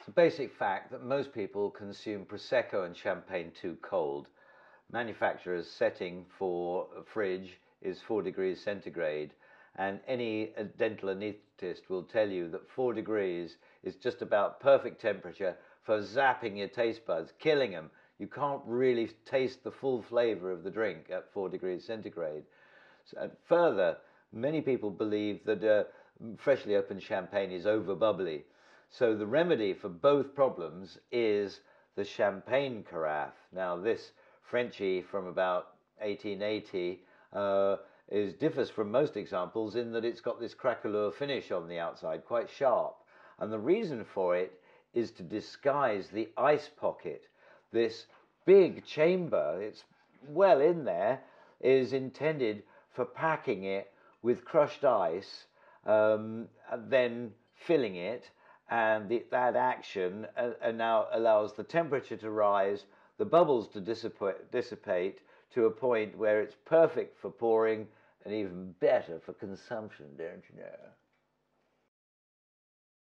It's a basic fact that most people consume Prosecco and Champagne too cold. Manufacturer's setting for a fridge is 4 degrees centigrade, and any dental anaesthetist will tell you that 4 degrees is just about perfect temperature for zapping your taste buds, killing them. You can't really taste the full flavor of the drink at 4 degrees centigrade. So, further, many people believe that uh, freshly opened champagne is over bubbly. So the remedy for both problems is the champagne carafe. Now this Frenchy from about 1880 uh, is differs from most examples in that it's got this craquelure finish on the outside, quite sharp. And the reason for it is to disguise the ice pocket. This big chamber, it's well in there, is intended for packing it with crushed ice, um, and then filling it and the, that action uh, uh, now allows the temperature to rise, the bubbles to dissipate, dissipate to a point where it's perfect for pouring and even better for consumption, don't you know?